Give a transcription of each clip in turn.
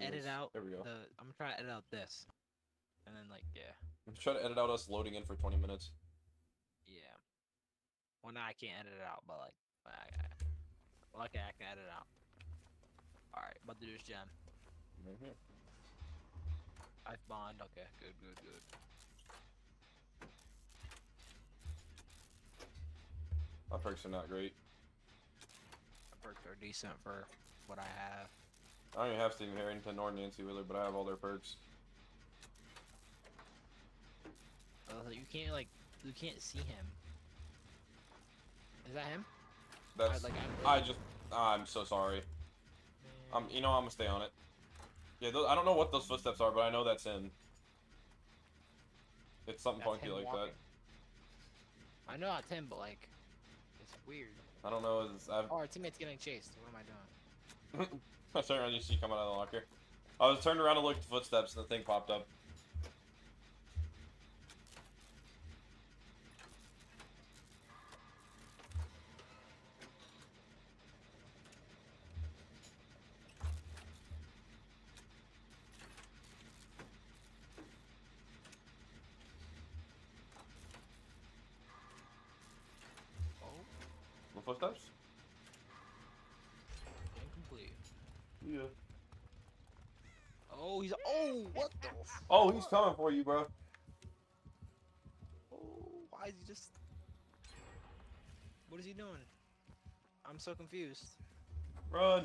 to edit out There we go. the. I'm gonna try to edit out this, and then like yeah, I'm trying to edit out us loading in for 20 minutes. yeah. Well, now I can't edit it out, but like, I, I, okay, I can edit it out. All right, about to do this gen. Mhm. I spawned. Okay, good, good, good. My perks are not great. The perks are decent for what I have. I don't even have Stephen Harrington nor Nancy Wheeler, but I have all their perks. Uh, you can't like, you can't see him. Is that him? That's. like, I'm- I just. I'm so sorry. Um, you know I'm gonna stay on it. Yeah, those, I don't know what those footsteps are, but I know that's him. It's something That's funky like walking. I know it's him, but like, it's weird. I don't know. It's, I've, Oh, our teammate's getting chased. What am I doing? I turned around, you see coming out of the locker. I was turned around to look at the footsteps, and the thing popped up. Oh, The footsteps? incomplete. Yeah. Oh, he's. Oh, what the? Oh, he's coming for you, bro. Oh, why is he just? What is he doing? I'm so confused. Run.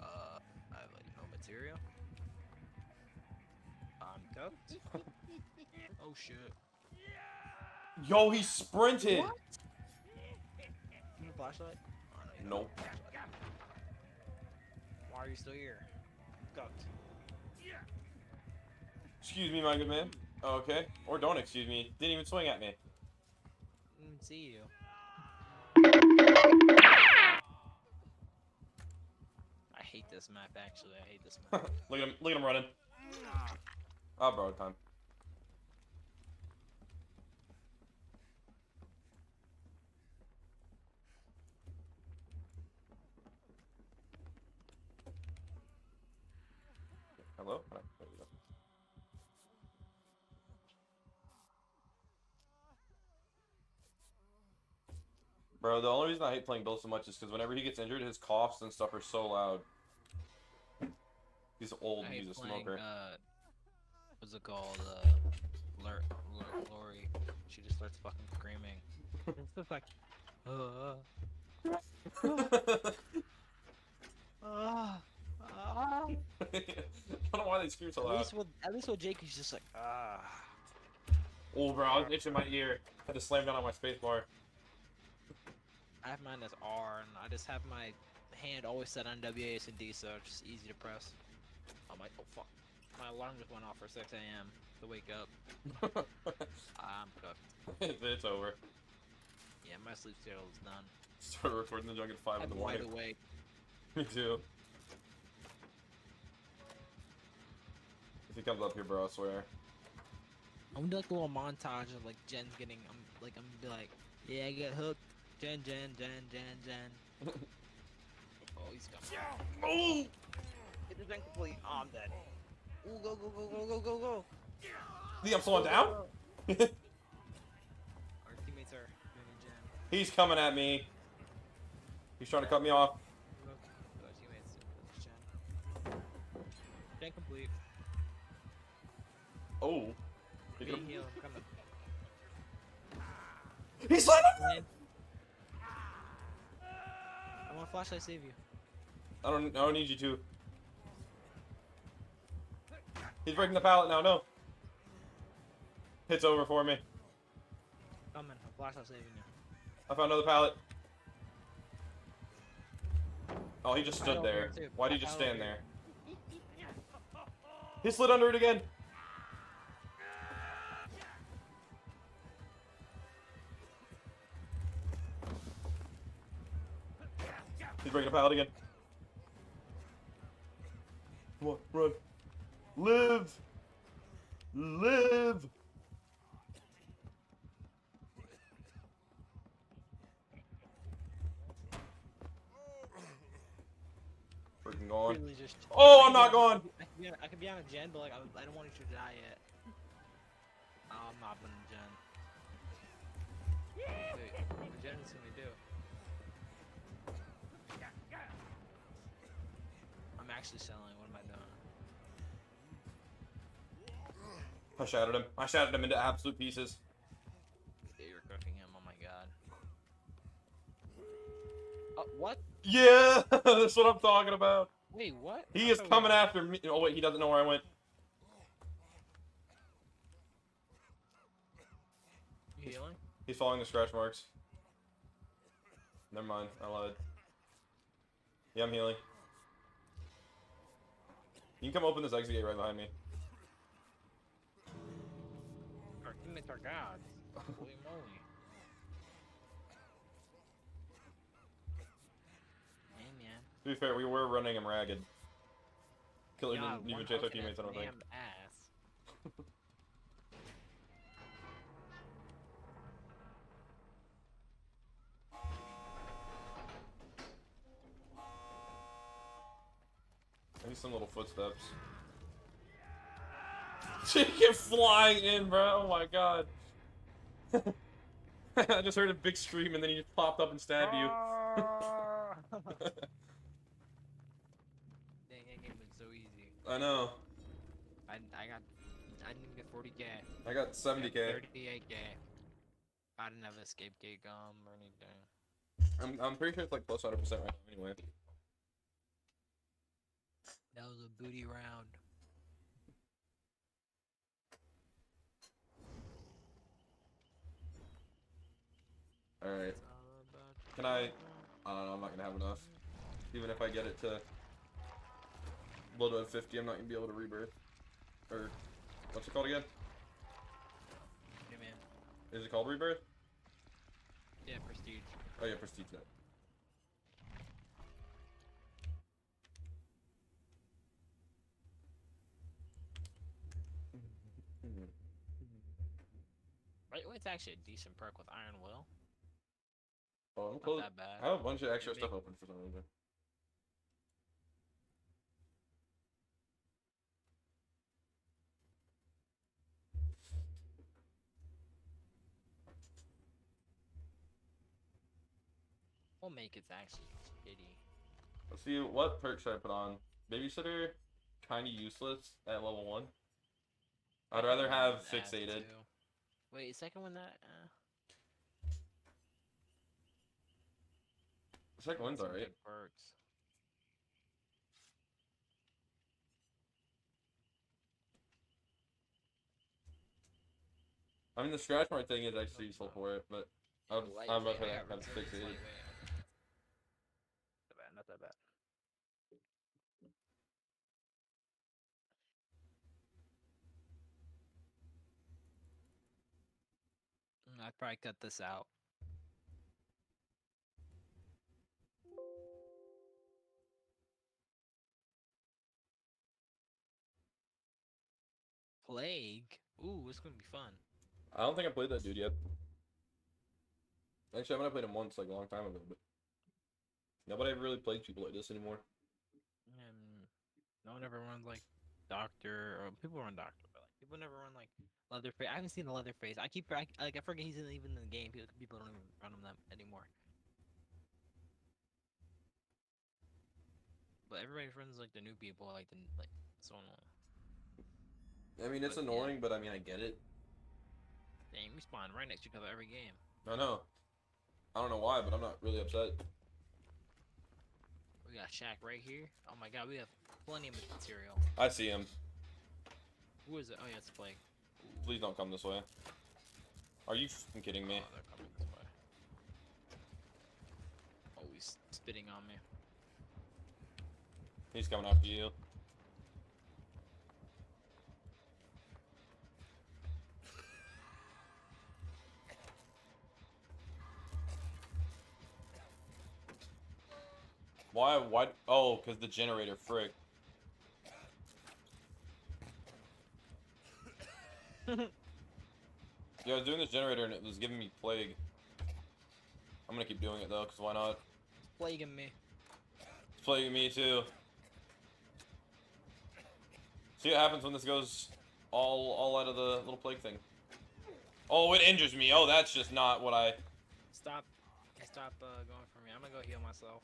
Uh, I have like no material. I'm cooked. oh shit. Yo, he sprinted. What? You flashlight? Oh, no, Nope. flashlight. Why are you still here? Cooked. Excuse me, my good man. Okay. Or don't excuse me. Didn't even swing at me. Didn't see you. I hate this map. Actually, I hate this map. look at him. Look at him running. Ah, bro, time. Hello? Ah, there we go. Bro, the only reason I hate playing Bill so much is because whenever he gets injured, his coughs and stuff are so loud. He's old. I hate He's a playing, smoker. Uh, what's it called? Uh, Lur- Lur- Lori. She just starts fucking screaming. it's just like, uh, uh. I don't know why they scream so At loud. least with at least with Jake, he's just like, ah. Oh, bro, I was itching my ear. I Had to slam down on my spacebar. I have mine as R, and I just have my hand always set on WAS and D, so it's just easy to press. Oh, I'm like, oh fuck. My alarm just went off for 6 a.m. to wake up. I'm cooked. it's over. Yeah, my sleep schedule is done. Started recording the junk at 5 in I'm the wide morning. awake. Me too. If he comes up here, bro, I swear. I'm gonna do like a little montage of like gen getting. I'm like I'm gonna be like, yeah, I get hooked. Gen, gen, gen, gen, gen. oh, he's coming. Oh! It is incomplete. Oh, I'm dead. Ooh, go, go, go, go, go, go, go. Think I'm slowing down? Our teammates are doing a gen. He's coming at me. He's trying to cut me off. Go, go. Gen. Gen complete. Oh. He Be could've- heal. I'm coming. He's sliding! I want flashlight save you. I don't, I don't need you to. He's breaking the pallet now, no. It's over for me. Coming. I'm flashlight saving you. I found another pallet. Oh, he just stood there. Why'd he just stand there? He slid under it again. He's breaking a pallet again. Come on, run. Live! Live! freaking going. Really just. Oh, I I'm not be on- going. I could, be on, I could be on a gen, but like I, I don't want you to die yet. Oh, I'm not on a gen. Wait, what gen is gonna do? Actually selling. What am I doing? I shattered him. I shattered him into absolute pieces. Yeah, you're cooking him. Oh my god. Oh, what? Yeah, that's what I'm talking about. Wait, what? He is coming after me. Oh wait, he doesn't know where I went. You healing? He's following the scratch marks. Never mind, I lied. Yeah, I'm healing. You can come open this exit gate right behind me. Our teammates are gods. Holy moly. Hey man. To be fair, we were running him ragged. Killer God, didn't even one chase our hook in teammates, I don't think. damn some little footsteps. She kept flying in, bro. Oh my god. I just heard a big scream and then he just popped up and stabbed you. Dang, that game was so easy. I know. I, I got, I didn't get 40k. I got 70k. 38k. I didn't have escape gate gum or anything. I'm, I'm pretty sure it's like plus 100% right now anyway. That was a booty round. Alright. It's all about Can I- I don't know, I'm not gonna have enough. Even if I get it to Bloodweb 50, I'm not gonna be able to rebirth. Or, what's it called again? Hey man. Is it called rebirth? Yeah, prestige. Oh yeah, prestige net. It's actually a decent perk with Iron Will. Oh, I'm Not close. that bad. I have a bunch of extra Maybe. stuff open for some reason. We'll make it's actually shitty. Let's see, what perk should I put on? Babysitter, kinda useless at level 1. I'd rather have fixated. too. Wait, second one that. Uh, Second one's some alright. good Perks. I mean, the scratch mark thing is actually useful for it, but I'm, I'm about to Lightweight, have yeah, returns fixated. lightweight. Not bad, not that bad. Mm, I'd probably cut this out. Plague? Ooh, it's gonna be fun. I don't think I played that dude yet. Actually, I might have played him once, like a long time ago, but nobody ever really plays people like this anymore. And no one ever runs like Doctor or people run Doctor, people never run like Leatherface. I haven't seen the Leatherface. I keep I, like I forget he's in, even in the game. People, people don't even run him that anymore. But everybody runs like the new people, like the like so annoying. I mean, it's But, yeah. annoying, but I mean, I get it. Dang, we spawn right next to each other every game. I know. I don't know why, but I'm not really upset. We got Shack right here. Oh my god, we have plenty of material. I see him. Who is it? Oh yeah, it's Plague. Please don't come this way. Are you kidding me? Oh, they're coming this way. Oh, he's spitting on me. He's coming after you. Why? Why? Oh, because the generator, frick. Yeah, I was doing this generator and it was giving me plague. I'm gonna keep doing it though, because why not? plaguing me. It's plaguing me too. See what happens when this goes all all out of the little plague thing. Oh, it injures me. Oh, that's just not what I. Stop. Stop uh, going for me. I'm gonna go heal myself.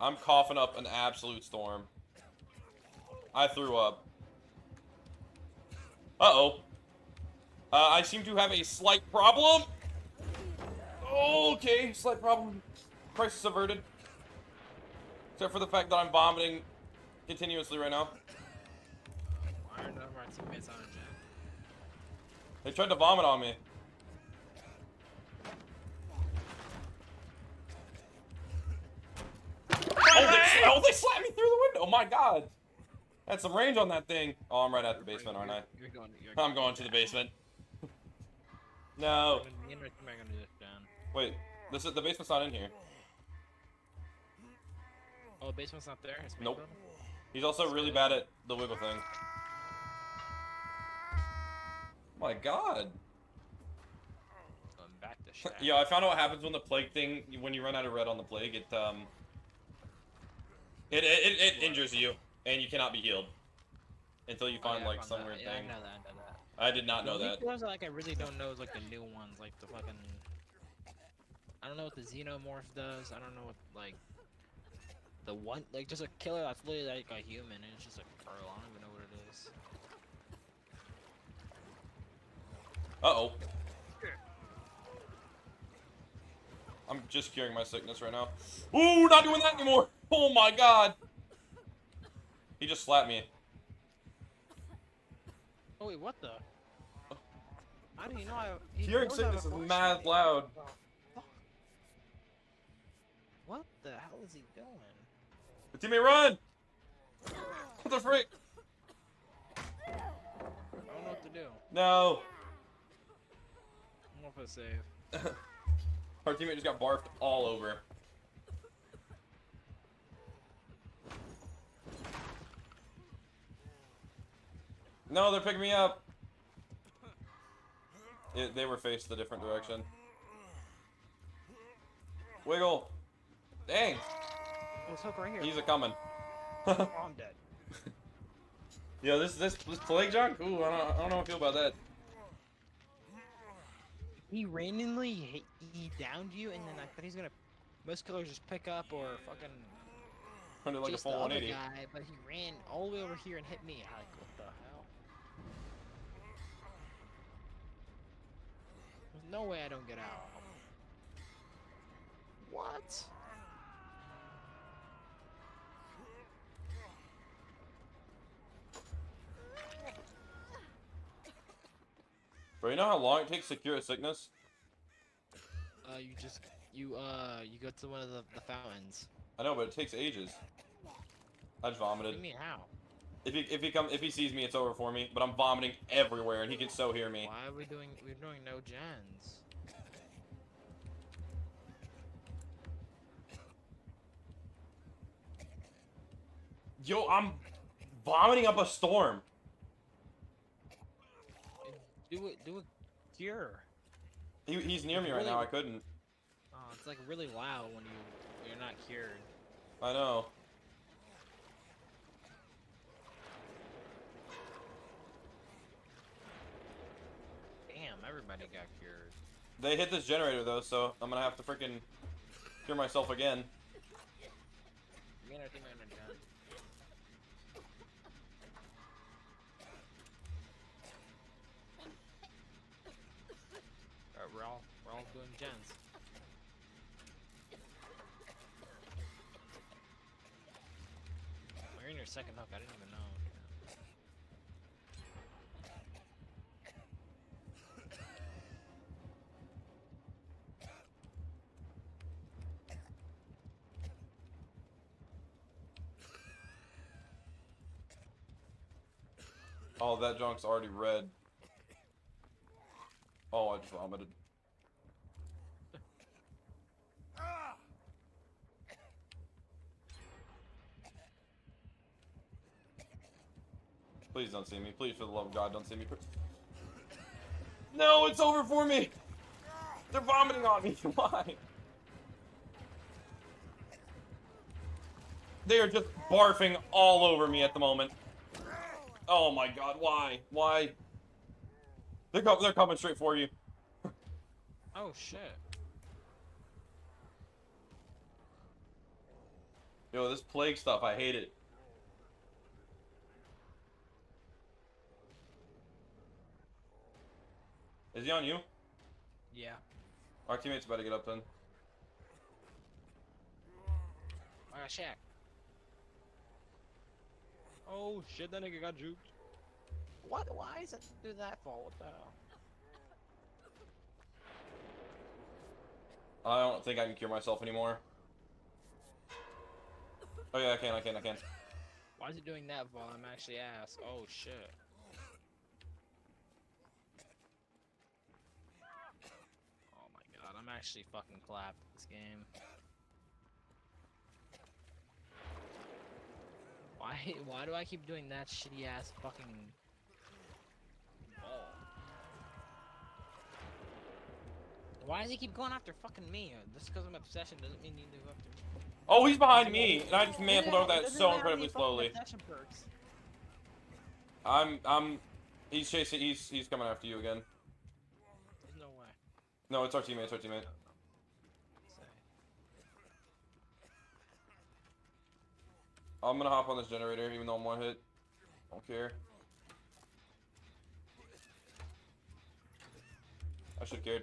I'm coughing up an absolute storm. I threw up. Uh-oh. Uh, I seem to have a slight problem. Okay, slight problem. Crisis averted. Except for the fact that I'm vomiting continuously right now. Why are none of our teammates on a jet? They tried to vomit on me. Oh, they, oh, they slapped me through the window. Oh my god. Had some range on that thing. Oh, I'm right at the basement, aren't I? You're going. You're I'm going to the basement. no. Me and my are gonna do this down. Wait. This is the basement's not in here. Oh, the basement's not there. It's Nope. building? He's also really bad at the wiggle thing. My god. Going back to shack. Yeah, I found out what happens when the plague thing, when you run out of red on the plague, it, um... It, it, it, it injures you, and you cannot be healed. Until you Oh, find, yeah, like, found some that. weird yeah, thing. I know that. I know that. I did not know The that. weak ones, like I really don't know, is like the new ones, like the fucking. I don't know what the xenomorph does. I don't know what like. The one, like just a killer that's literally like a human, and it's just a girl. I don't even know what it is. Uh-oh. I'm just curing my sickness right now. Ooh, not doing that anymore! Oh my god! He just slapped me. Oh wait, what the? I didn't know I. he Curing knows I have a sickness is mad loud. What the hell is he doing? Teammate, run! What the frick? I don't know what to do. No. I'm gonna save. Our teammate just got barfed all over. No, they're picking me up. It, they were faced the different direction. Wiggle. Dang. It's hook right here. He's a coming. oh, I'm dead. Yo, this this this plague junk. Ooh, I don't I don't know how I feel about that. He randomly hit, he downed you, and then I thought he's gonna. Most killers just pick up or fucking Under like a the full other 180. guy, but he ran all the way over here and hit me. Like, no way I don't get out. What? Bro, you know how long it takes to cure a sickness? Uh, you just you uh you go to one of the, the fountains. I know, but it takes ages. I just What do vomited. you mean how? If he if he come if he sees me, it's over for me. But I'm vomiting everywhere, and he can so hear me. Why are we doing we're doing no gens? Yo, I'm vomiting up a storm. Do it do a cure. He, he's near me right now. I couldn't. Oh, it's like really loud when you when you're not cured. I know. Damn, everybody got cured. They hit this generator though, so I'm gonna have to freaking cure myself again. Me and our teammate are done. Alright, we're all we're all doing gens. You're in your second hook, I didn't even know. Oh, that junk's already red. Oh, I just vomited. Please don't see me. Please, for the love of God, don't see me. No, it's over for me. They're vomiting on me. Why? They are just barfing all over me at the moment. Oh my god, why? Why? They're, co- they're coming straight for you. Oh shit. Yo, this plague stuff, I hate it. Is he on you? Yeah. Our teammate's better get up then. Oh, I got Shaq. Oh shit, that nigga got juked. What? Why is it do that for? What the hell? I don't think I can cure myself anymore. Oh yeah, I can, I can, I can. Why is it doing that while I'm actually ass? Oh shit. Oh my god, I'm actually fucking clapped this game. Why why do I keep doing that shitty ass fucking ball? Why does he keep going after fucking me? Uh, just because I'm obsession doesn't mean you do after me. Oh, he's behind me, and I just mantled over that so incredibly slowly. obsession perks. I'm, I'm, he's chasing, he's, he's coming after you again. There's no way. No, it's our teammate, it's our teammate. I'm gonna hop on this generator, even though I'm one hit. Don't care. I should cared.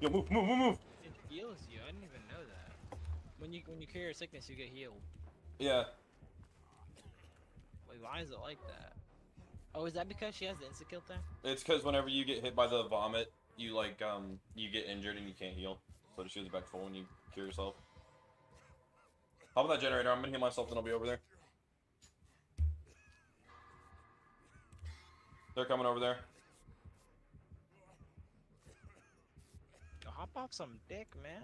Yo, move, move, move, move! It heals you. I didn't even know that. When you when you cure your sickness, you get healed. Yeah, Wait, why is it like that? Oh, is that because she has the insta kill thing? it's because whenever you get hit by the vomit, you like, um, you get injured and you can't heal. So it shoots back full when you cure yourself. Hop on that generator, I'm gonna heal myself, then I'll be over there. They're coming over there. Hop off some dick, man.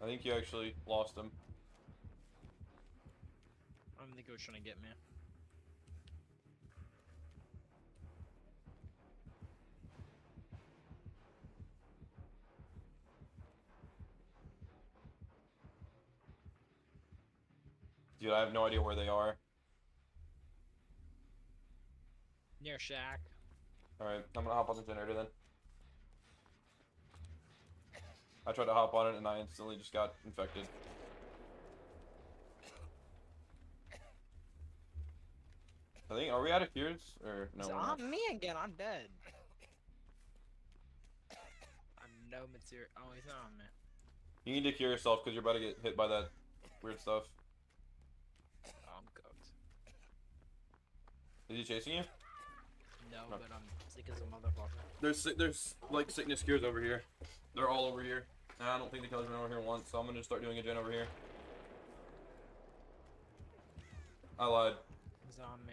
I think you actually lost him. I don't think he was trying to get me. Dude, I have no idea where they are. Near Shack. Alright, I'm gonna hop on the generator then. I tried to hop on it and I instantly just got infected. I think, are we out of cures? Or, no, It's we're ah, not. on me again. I'm dead. I'm no material. Oh, he's not on me. You need to cure yourself because you're about to get hit by that weird stuff. Oh, I'm cooked. Is he chasing you? No, No. but I'm sick as a motherfucker. There's there's like sickness cures over here. They're all over here. And I don't think the killer's been over here once, so I'm gonna just start doing a gen over here. I lied. He's on me.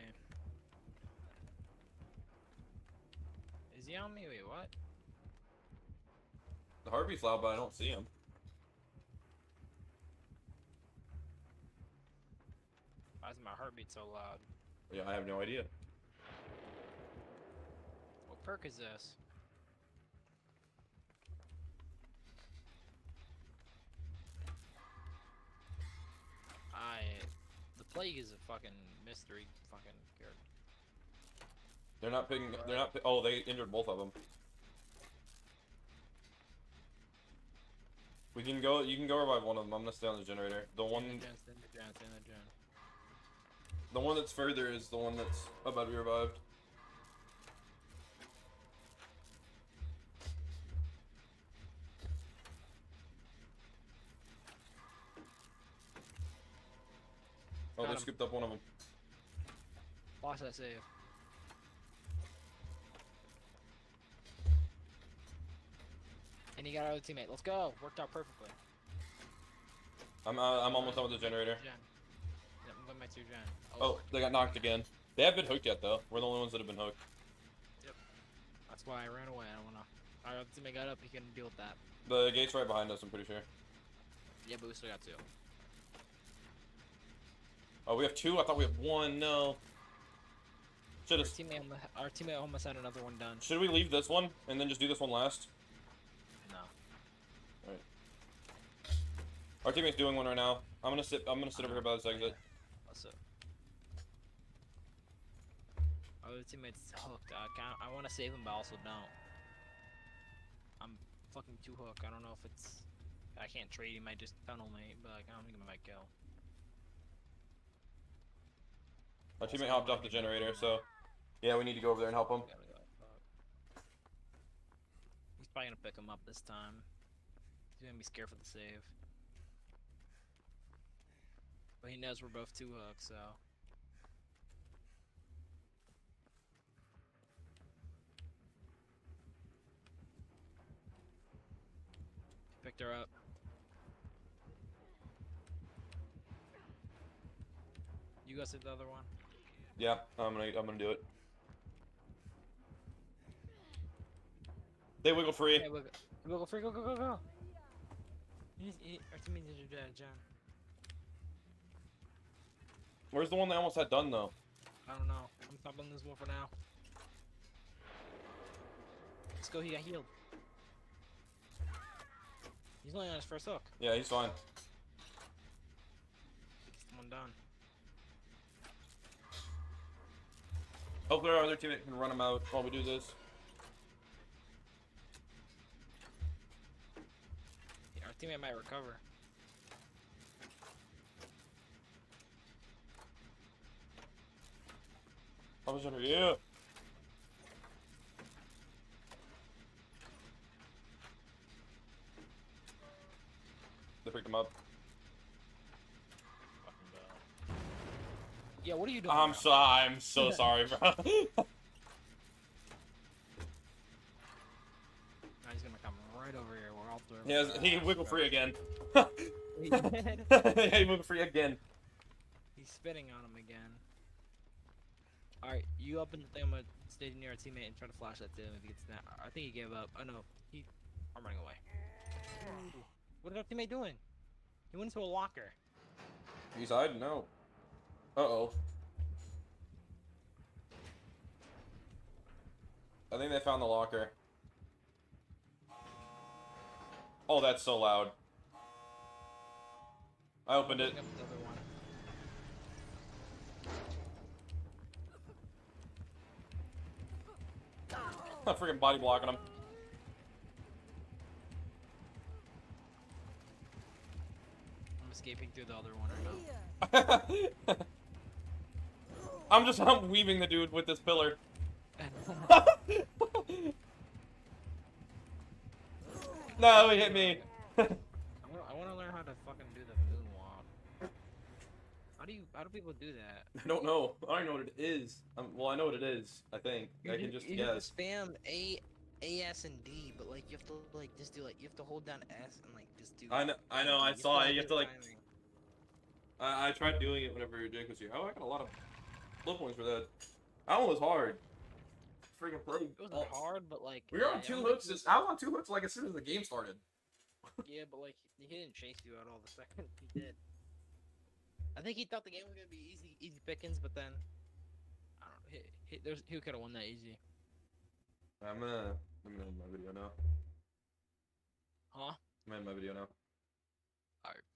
Is he on me? Wait, what? The heartbeat's loud, but I don't see him. Why is my heartbeat so loud? Yeah, I have no idea. What perk is this? I. The plague is a fucking mystery fucking character. They're not picking. They're not. Oh, they injured both of them. We can go. You can go revive one of them. I'm gonna stay on the generator. The one. In the gen, in the gen, in the gen. The one that's further is the one that's about to be revived. Oh, Got they him. scooped up one of them. Watch that save. And you got our other teammate. Let's go. Worked out perfectly. I'm. Uh, I'm almost done with the generator. Gen by my two. Oh, oh, they got knocked again. They have been hooked yet, though. We're the only ones that have been hooked. Yep. That's why I ran away. I don't wanna. I teammate got up. He can deal with that. The gate's right behind us. I'm pretty sure. Yeah, but we still got two. Oh, we have two. I thought we had one. No. Our teammate, our teammate almost had another one done. Should we leave this one and then just do this one last? No. All right. Our teammate's doing one right now. I'm gonna sit. I'm gonna sit over here by this exit. Up? Our other teammate's hooked. I can't, I want to save him, but I also don't. I'm fucking too hooked. I don't know if it's. I can't trade. He might just tunnel me, but like, I don't think he might kill. Our teammate hopped off the generator, so yeah, we need to go over there and help him. Go. He's probably gonna pick him up this time. He's gonna be scared for the save. But he knows we're both too hooked, so. Picked her up. You go save the other one. Yeah, I'm gonna. I'm gonna do it. They wiggle free. Hey, wiggle, wiggle free, go, go, go, go. Our teammate needs to John. Where's the one they almost had done though? I don't know. I'm stopping this one for now. Let's go. He got healed. He's only on his first hook. Yeah, he's fine. One done. Hopefully our other teammate can run him out while we do this. Yeah, our teammate might recover. I was under yeah. They picked him up. Yeah, what are you doing? I'm so I'm so sorry, bro. Now he's gonna come right over here. We're all through. he wiggle free again. He did. yeah, he wiggle free again. He's spitting on him again. Alright, you up in the thing. I'm gonna stay near our teammate and try to flash that to him if he gets that. I think he gave up. Oh no, he. I'm running away. What is our teammate doing? He went into a locker. He's hiding out. Uh oh. I think they found the locker. Oh, that's so loud. I opened it. Picking up the other one. I'm freaking body blocking him. I'm escaping through the other one right now. I'm just I'm weaving the dude with this pillar. no, he hit me. I want, to learn how to fucking do the moonwalk. How do you? How do people do that? I don't know. I don't know what it is. Um, well, I know what it is. I think I can just you guess. spam A, A, S, and D, but like you have to like just do like you have to hold down S and like just do. I know. I know. I You saw it. You have to like. timing. I, I tried doing it whenever Jake was here. Oh, I got a lot of low points for that. That one was hard. Freaking played. It wasn't hard, but like We were on yeah, two hooks. As, I was on two hooks like as soon as the game started. Yeah, but like he didn't chase you out all the second. He did. I think he thought the game was gonna be easy, easy pickings, but then I don't know. He, he, there's, he could have won that easy. I'm gonna. I'm gonna end my video now. Huh? I'm gonna end my video now. Alright.